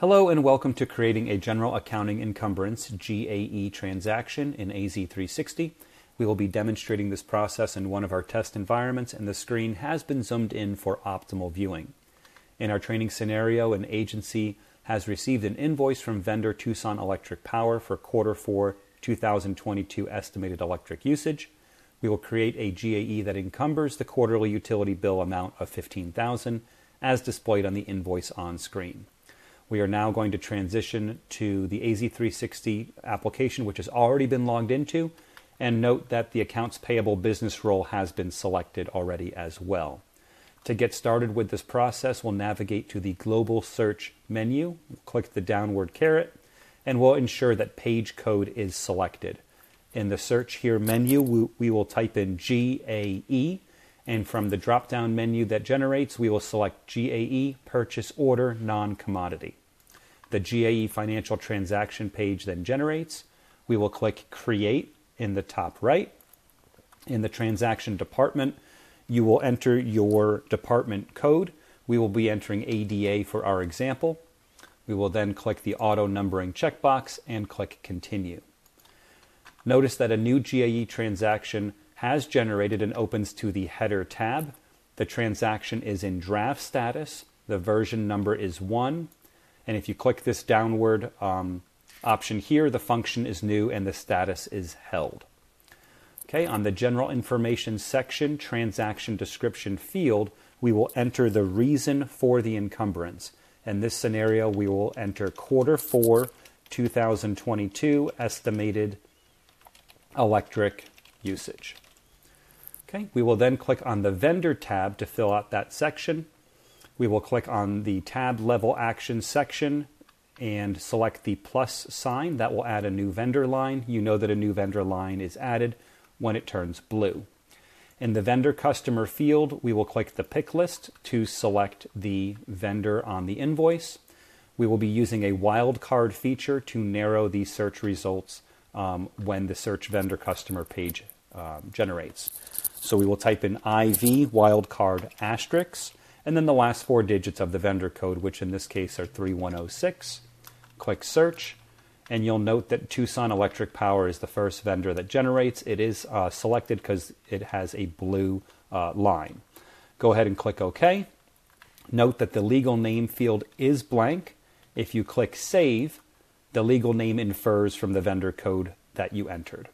Hello and welcome to creating a General Accounting Encumbrance GAE transaction in AZ360. We will be demonstrating this process in one of our test environments and the screen has been zoomed in for optimal viewing. In our training scenario, an agency has received an invoice from vendor Tucson Electric Power for quarter 4 2022 estimated electric usage. We will create a GAE that encumbers the quarterly utility bill amount of 15,000 as displayed on the invoice on screen. We are now going to transition to the AZ360 application, which has already been logged into, and note that the accounts payable business role has been selected already as well. To get started with this process, we'll navigate to the Global Search menu, click the downward caret, and we'll ensure that page code is selected. In the search here menu, we, we will type in GAE, and from the drop down menu that generates, we will select GAE Purchase Order Non Commodity. The GAE financial transaction page then generates. We will click Create in the top right. In the transaction department, you will enter your department code. We will be entering ADA for our example. We will then click the auto numbering checkbox and click Continue. Notice that a new GAE transaction has generated and opens to the header tab. The transaction is in draft status. The version number is 1. And if you click this downward um, option here, the function is new and the status is held. Okay, on the general information section, transaction description field, we will enter the reason for the encumbrance. In this scenario, we will enter quarter 4 2022 estimated electric usage. Okay, we will then click on the vendor tab to fill out that section. We will click on the tab level action section and select the plus sign. That will add a new vendor line. You know that a new vendor line is added when it turns blue. In the vendor customer field, we will click the pick list to select the vendor on the invoice. We will be using a wildcard feature to narrow the search results um, when the search vendor customer page um, generates. So we will type in IV wildcard asterisk and then the last four digits of the vendor code, which in this case are 3106. Click search, and you'll note that Tucson Electric Power is the first vendor that generates. It is uh, selected because it has a blue uh, line. Go ahead and click OK. Note that the legal name field is blank. If you click Save, the legal name infers from the vendor code that you entered.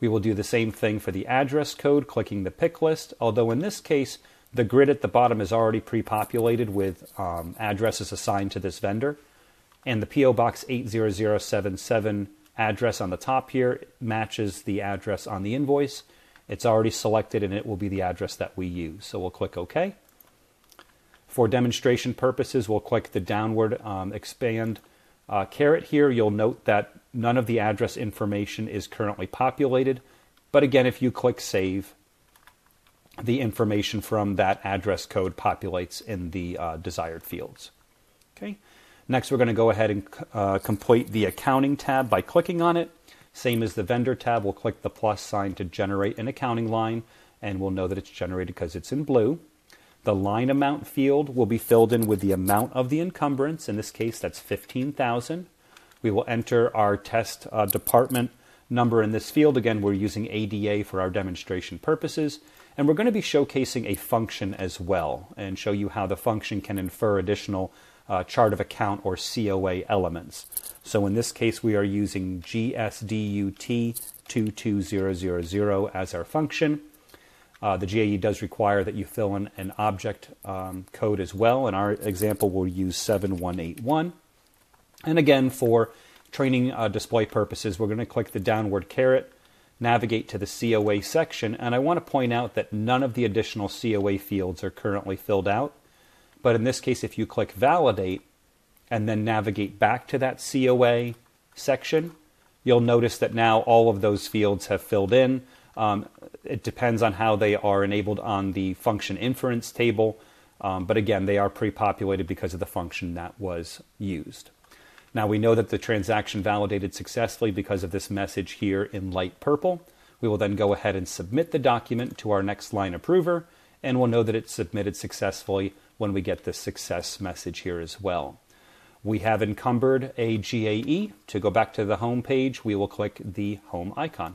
We will do the same thing for the address code, clicking the pick list, although in this case, the grid at the bottom is already pre-populated with um, addresses assigned to this vendor. And the PO Box 80077 address on the top here matches the address on the invoice. It's already selected and it will be the address that we use. So we'll click OK. For demonstration purposes, we'll click the downward um, expand uh, caret here. You'll note that none of the address information is currently populated. But again, if you click Save, the information from that address code populates in the uh, desired fields. Okay. Next, we're going to go ahead and uh, complete the accounting tab by clicking on it. Same as the vendor tab, we'll click the plus sign to generate an accounting line, and we'll know that it's generated because it's in blue. The line amount field will be filled in with the amount of the encumbrance. In this case, that's 15,000. We will enter our test uh, department number in this field. Again, we're using ADA for our demonstration purposes. And we're going to be showcasing a function as well and show you how the function can infer additional uh, chart of account or COA elements. So in this case, we are using GSDUT22000 as our function. Uh, the GAE does require that you fill in an object um, code as well. In our example, we'll use 7181. And again, for training uh, display purposes, we're going to click the downward caret, navigate to the COA section, and I want to point out that none of the additional COA fields are currently filled out. But in this case, if you click validate and then navigate back to that COA section, you'll notice that now all of those fields have filled in. Um, it depends on how they are enabled on the function inference table, um, but again, they are pre-populated because of the function that was used. Now we know that the transaction validated successfully because of this message here in light purple. We will then go ahead and submit the document to our next line approver, and we'll know that it's submitted successfully when we get the success message here as well. We have encumbered a GAE. To go back to the home page, we will click the home icon.